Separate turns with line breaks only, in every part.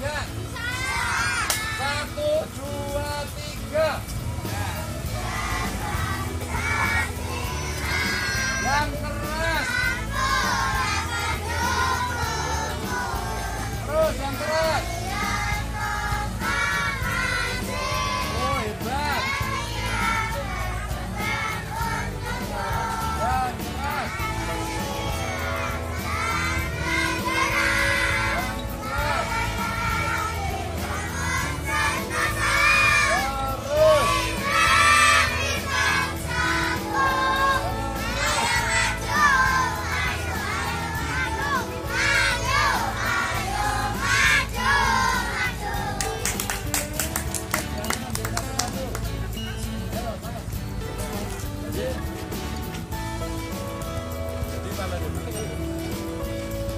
like that.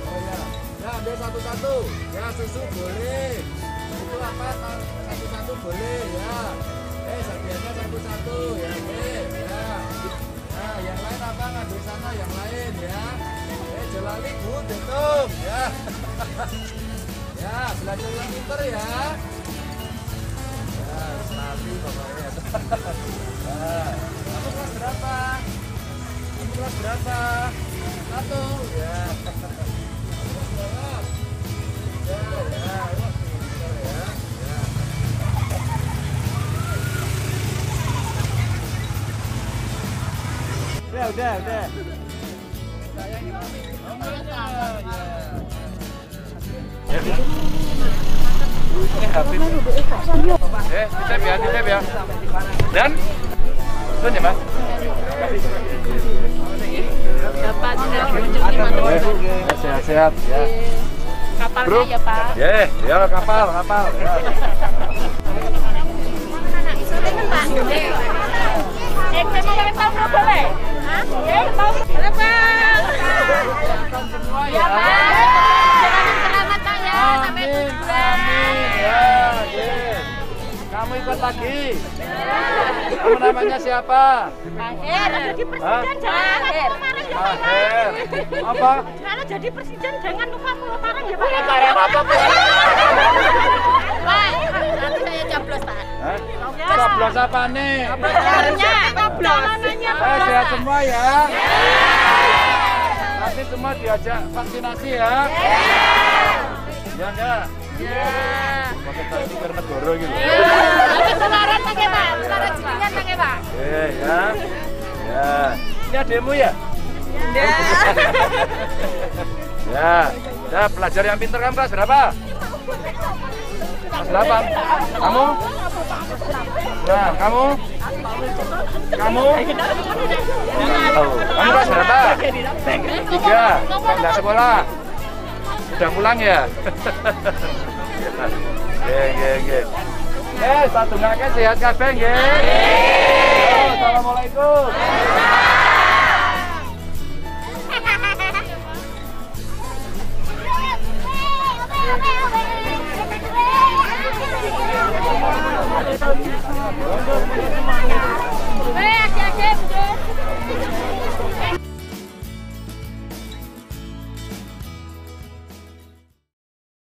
Ya. Ya ambil satu-satu. Ya susu boleh. Itu apa? Satu-satu boleh ya. Eh sapiannya satu-satu ya, deh. Ya. Nah, yang lain apa ngambil sana yang lain ya. Eh jelali bu, tutup ya. ya, belajar yang pinter ya. Ya, stabil pokoknya. Nah, kamu kelas berapa? Kamu kelas berapa? Satu. Ya. Ya, ya. Ya. Ya. Udah, udah, udah. Eh, ya, ya. Dan, Sun ya? Eh, Sehat-sehat. Ya.
Kapalnya
Bro.
ya Pak.
Ya, ya kapal, kapal. Ya.
Eh, saya mau boleh? Hah?
Ikut lagi. Kamu namanya siapa?
Akhir. Jadi
Hah?
presiden jangan lupa kemarin ya Pak.
Aher. Apa?
Kalau jadi presiden jangan lupa peletaran ya Pak.
Peletaran apa?
Pak, nanti saya coblos Pak.
Hah? Coblos apa nih?
Caranya, coblos.
Eh, sehat semua ya. Nanti semua diajak vaksinasi ya. Ya enggak?
Ya.
Pakai stiker negoro gitu.
Tapi tularan pakai Pak, tularan jaringan pakai Pak.
Eh, ya. Ya. Ini ademu ya?
Ya.
Ya. Ya, pelajar yang pintar kamu kelas berapa? Kelas 8. Kamu? Nah, kamu? Kamu? Oh, kamu kelas berapa? Tiga. Enggak sekolah? Udah pulang ya? Nggih, nggih, nggih. Eh, satu ngake sehat kabeh nggih. Oh, Assalamualaikum.
Eh, adik-adik,